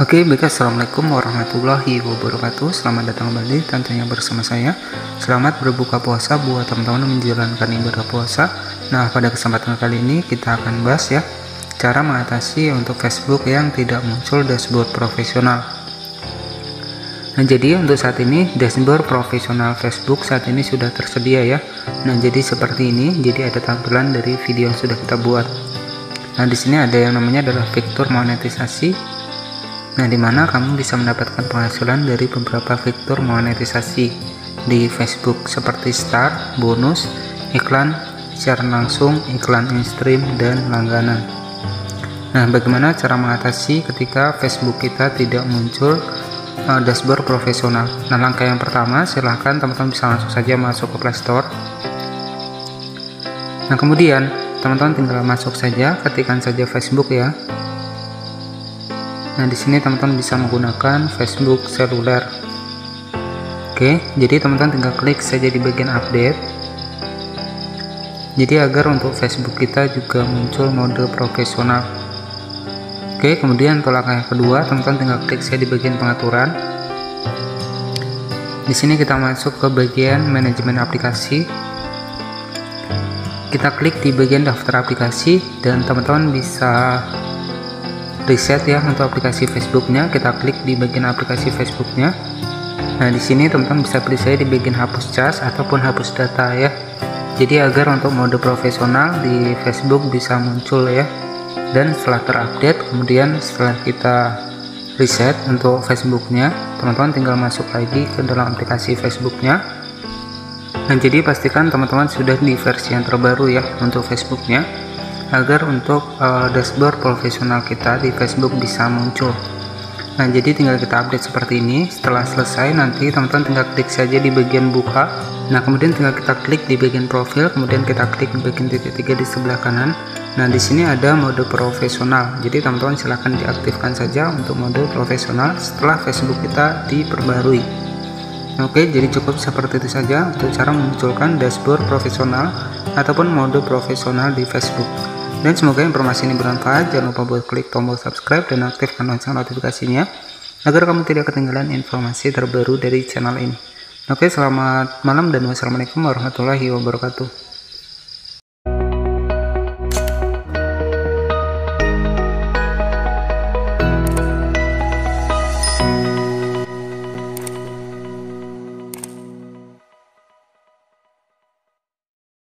Oke, baik Assalamualaikum warahmatullahi wabarakatuh. Selamat datang kembali tentunya bersama saya. Selamat berbuka puasa buat teman-teman menjalankan ibadah puasa. Nah, pada kesempatan kali ini kita akan bahas ya Cara mengatasi untuk Facebook yang tidak muncul dashboard profesional. Nah, jadi untuk saat ini dashboard profesional Facebook saat ini sudah tersedia ya. Nah, jadi seperti ini Jadi ada tampilan dari video yang sudah kita buat. Nah, di sini ada yang namanya adalah fitur monetisasi Nah, di mana kamu bisa mendapatkan penghasilan dari beberapa fitur monetisasi di Facebook seperti start, bonus, iklan, siaran langsung, iklan in-stream, dan langganan. Nah, bagaimana cara mengatasi ketika Facebook kita tidak muncul uh, dashboard profesional? Nah, langkah yang pertama, silahkan teman-teman bisa langsung saja masuk ke Play Store. Nah, kemudian teman-teman tinggal masuk saja, ketikkan saja Facebook ya. Nah, di sini teman-teman bisa menggunakan Facebook seluler. Oke, jadi teman-teman tinggal klik saja di bagian update. Jadi agar untuk Facebook kita juga muncul mode profesional. Oke, kemudian untuk langkah yang kedua, teman-teman tinggal klik saja di bagian pengaturan. Di sini kita masuk ke bagian manajemen aplikasi. Kita klik di bagian daftar aplikasi dan teman-teman bisa reset ya untuk aplikasi Facebooknya. Kita klik di bagian aplikasi Facebooknya. Nah di sini teman-teman bisa pilih saya di bagian hapus cas ataupun hapus data ya. Jadi agar untuk mode profesional di Facebook bisa muncul ya. Dan setelah terupdate kemudian setelah kita reset untuk Facebooknya teman-teman tinggal masuk lagi ke dalam aplikasi Facebooknya. Dan jadi pastikan teman-teman sudah di versi yang terbaru ya untuk Facebooknya agar untuk uh, dashboard profesional kita di Facebook bisa muncul. Nah jadi tinggal kita update seperti ini. Setelah selesai nanti teman-teman tinggal klik saja di bagian buka. Nah kemudian tinggal kita klik di bagian profil kemudian kita klik di bagian titik tiga di sebelah kanan. Nah di sini ada mode profesional. Jadi teman-teman silahkan diaktifkan saja untuk mode profesional setelah Facebook kita diperbarui. Oke, jadi cukup seperti itu saja untuk cara memunculkan dashboard profesional ataupun mode profesional di Facebook. Dan semoga informasi ini bermanfaat. Jangan lupa buat klik tombol subscribe dan aktifkan lonceng notifikasinya agar kamu tidak ketinggalan informasi terbaru dari channel ini. Oke, selamat malam dan wassalamualaikum warahmatullahi wabarakatuh.